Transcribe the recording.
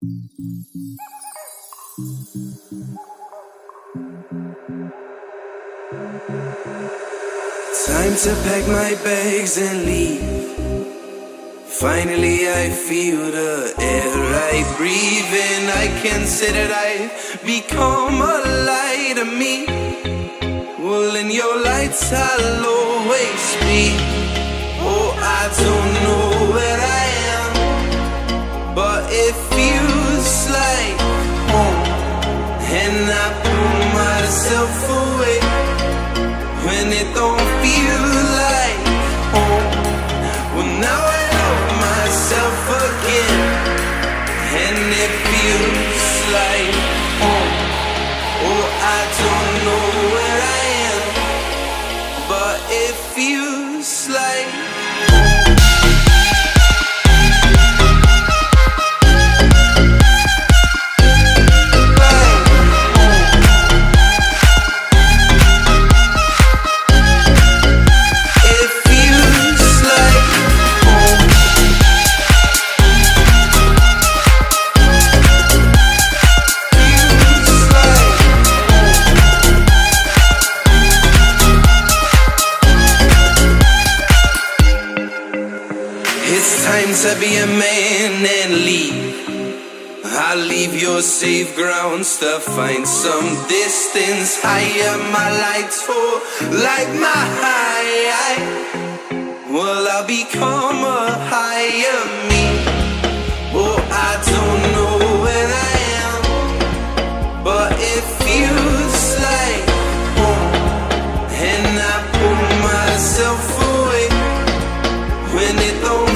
Time to pack my bags and leave. Finally, I feel the air I breathe in. I that I've become a light to me. Well, in your lights, I'll always be. Oh, I don't know but it feels like home. And I pull myself away when it don't feel like home. Well, now I love myself again, and it feels like home. Oh, I don't know where I am, but it feels like. It's time to be a man and leave. I'll leave your safe grounds to find some distance higher. My lights for like my high. Well, I'll become a higher me. Oh, I don't know where I am, but it feels like home. And I pull myself away when it don't.